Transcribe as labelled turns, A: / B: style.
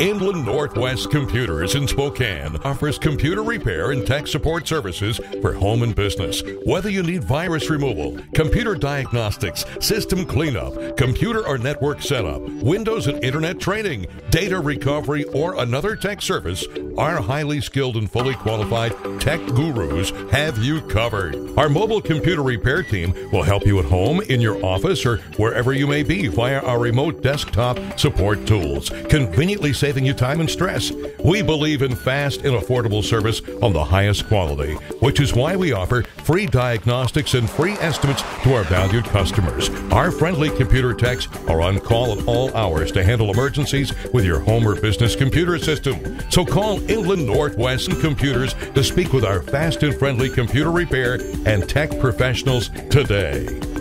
A: Inland Northwest Computers in Spokane offers computer repair and tech support services for home and business. Whether you need virus removal, computer diagnostics, system cleanup, computer or network setup, Windows and Internet training, data recovery, or another tech service, our highly skilled and fully qualified tech gurus have you covered. Our mobile computer repair team will help you at home, in your office, or wherever you may be via our remote desktop support tools, conveniently saving you time and stress. We believe in fast and affordable service on the highest quality, which is why we offer free diagnostics and free estimates to our valued customers. Our friendly computer techs are on call at all hours to handle emergencies with your home or business computer system. So call Inland Northwest Computers to speak with our fast and friendly computer repair and tech professionals today.